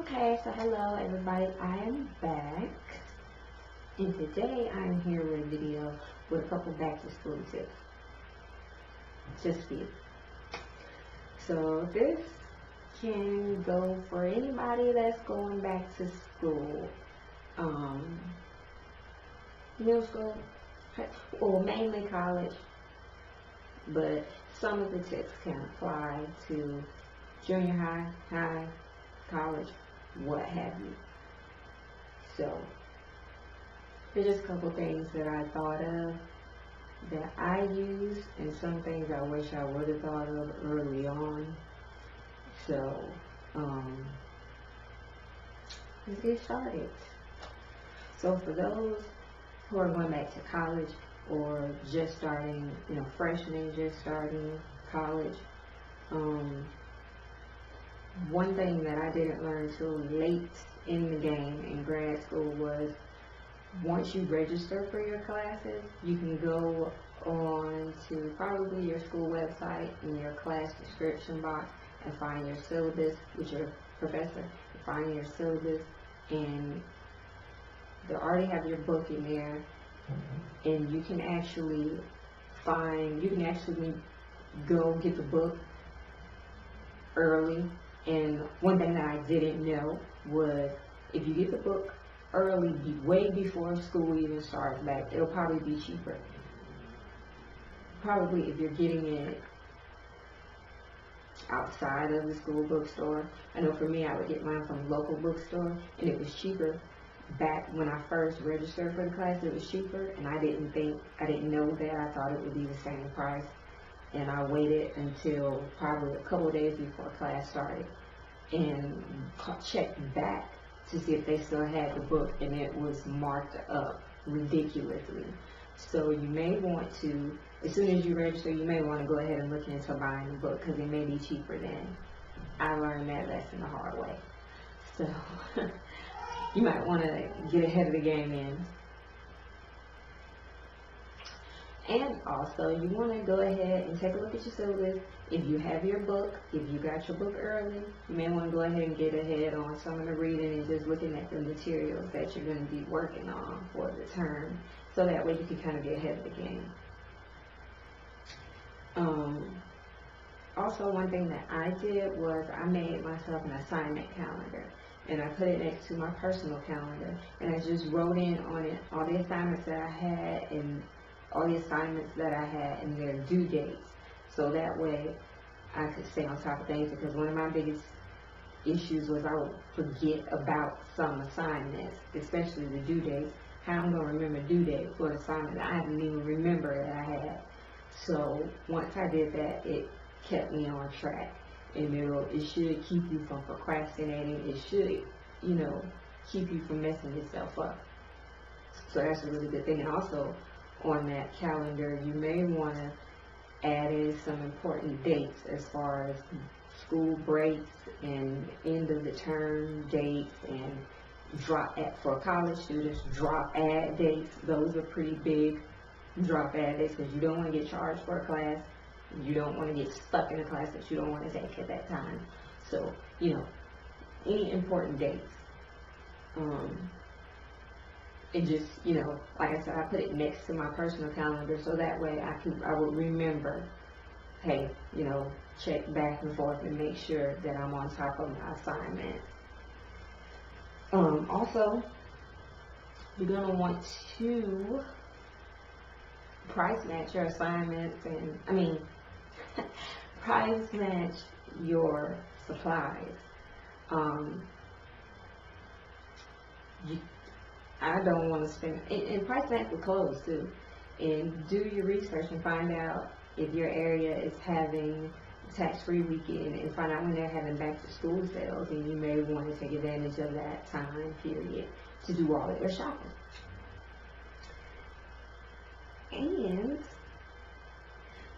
Okay, so hello everybody, I am back. And today I'm here with a video with a couple back to school tips. Just a few. So this can go for anybody that's going back to school. Um, middle school, or mainly college. But some of the tips can apply to junior high, high, college, what have you. So, there's just a couple things that I thought of that I use and some things I wish I would have thought of early on. So, um, let's get started. So for those who are going back to college or just starting, you know, freshmen just starting college, um, one thing that I didn't learn till late in the game in grad school was once you register for your classes, you can go on to probably your school website in your class description box and find your syllabus with your professor, find your syllabus and they already have your book in there. Mm-hmm. And you can actually find, you can actually go get the book early and one thing that I didn't know was if you get the book early, way before school even starts back, it'll probably be cheaper. Probably if you're getting it outside of the school bookstore. I know for me, I would get mine from a local bookstore, and it was cheaper. Back when I first registered for the class, it was cheaper, and I didn't think, I didn't know that. I thought it would be the same price and I waited until probably a couple of days before class started and checked back to see if they still had the book and it was marked up ridiculously. So you may want to, as soon as you register, you may want to go ahead and look into buying the book because it may be cheaper than I learned that lesson the hard way. So you might want to get ahead of the game in. And also, you want to go ahead and take a look at your syllabus. If you have your book, if you got your book early, you may want to go ahead and get ahead on some of the reading and just looking at the materials that you're going to be working on for the term. So that way you can kind of get ahead of the game. Um, also, one thing that I did was I made myself an assignment calendar. And I put it next to my personal calendar. And I just wrote in on it all the assignments that I had and all the assignments that I had and their due dates. So that way I could stay on top of things because one of my biggest issues was I would forget about some assignments, especially the due dates. How I'm gonna remember due date for an assignment I didn't even remember that I had. So once I did that, it kept me on track. And it'll, it should keep you from procrastinating. It should, you know, keep you from messing yourself up. So that's a really good thing. And also, on that calendar, you may want to add in some important dates as far as school breaks and end of the term dates and drop add for college students drop add dates. Those are pretty big drop add dates because you don't want to get charged for a class. You don't want to get stuck in a class that you don't want to take at that time. So you know any important dates. Um, it just, you know, like I said, I put it next to my personal calendar so that way I could, I would remember, hey, you know, check back and forth and make sure that I'm on top of my assignment. Um, also, you're gonna want to price match your assignments and, I mean, price match your supplies. Um, you, I don't want to spend, and, and price match with clothes too. And do your research and find out if your area is having tax-free weekend and find out when they're having back-to-school sales and you may want to take advantage of that time period to do all of your shopping. And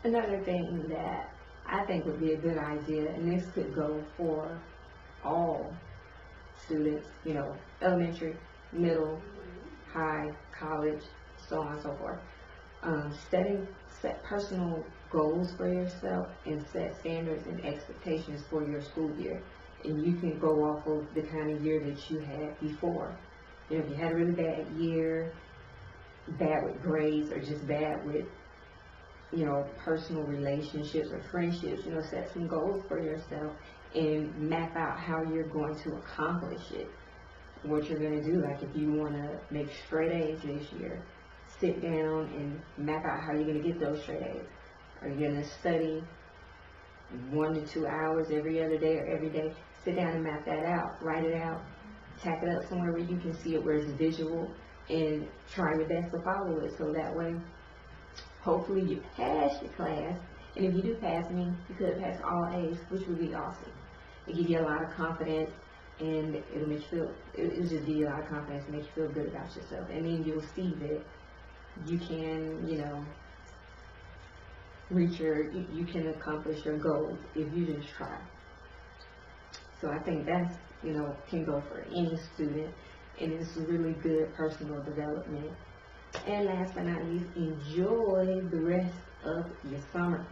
another thing that I think would be a good idea, and this could go for all students, you know, elementary, middle, high, college, so on and so forth. Um, setting, set personal goals for yourself and set standards and expectations for your school year. and you can go off of the kind of year that you had before. You know, if you had a really bad year, bad with grades, or just bad with, you know, personal relationships or friendships, you know, set some goals for yourself and map out how you're going to accomplish it. What you're gonna do, like if you wanna make straight A's this year, sit down and map out how you're gonna get those straight A's. Are you gonna study one to two hours every other day or every day? Sit down and map that out, write it out, tack it up somewhere where you can see it where it's visual and try your best to follow it. So that way hopefully you pass your class. And if you do pass me you could pass all A's which would be awesome. It gives you a lot of confidence and it'll make you feel it- it'll just give you a lot of confidence make you feel good about yourself. And then you'll see that you can you know reach your you, you can accomplish your goals if you just try. So I think that's you know can go for any student and it's really good personal development. And last but not least enjoy the rest of your summer.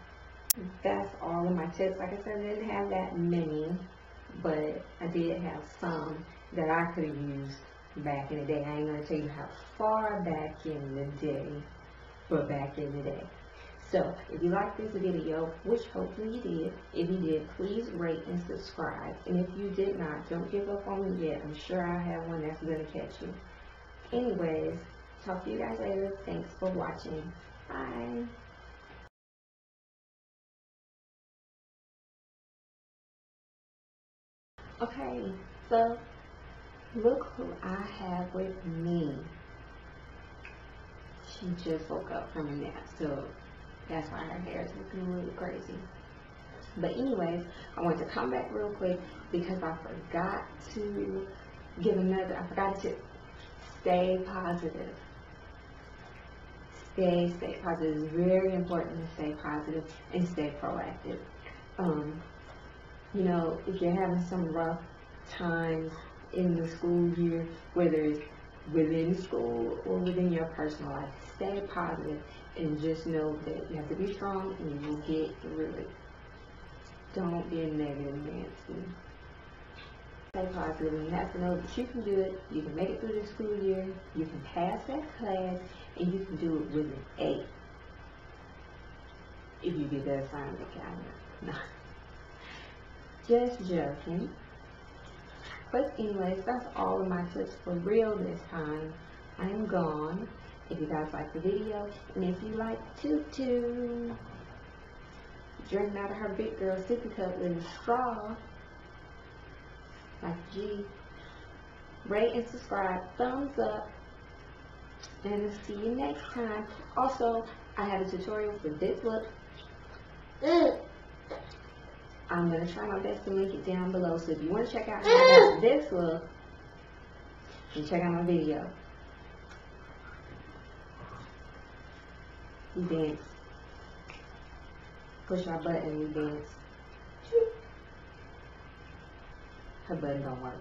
That's all of my tips. Like I said I didn't have that many but I did have some that I could have used back in the day. I ain't gonna tell you how far back in the day, but back in the day. So, if you like this video, which hopefully you did, if you did, please rate and subscribe. And if you did not, don't give up on me yet. I'm sure I have one that's gonna catch you. Anyways, talk to you guys later. Thanks for watching. Bye. Okay, so look who I have with me. She just woke up from a nap, so that's why her hair is looking really crazy. But anyways, I want to come back real quick because I forgot to give another, I forgot to stay positive. Stay, stay positive. It's very important to stay positive and stay proactive. Um, you know, if you're having some rough times in the school year, whether it's within school or within your personal life, stay positive and just know that you have to be strong and you will get through it. Don't be a negative Nancy. Stay positive and you have to know that you can do it, you can make it through the school year, you can pass that class, and you can do it with an A. If you get that assignment calendar. Just joking. But anyways, that's all of my tips for real this time. I am gone. If you guys like the video, and if you like Tutu, drinking out of her big girl sippy cup with a straw, like G, rate and subscribe, thumbs up, and see you next time. Also, I have a tutorial for this look. I'm going to try my best to link it down below. So if you want to check out how this look, check out my video. We dance. Push our button, we dance. Her button don't work.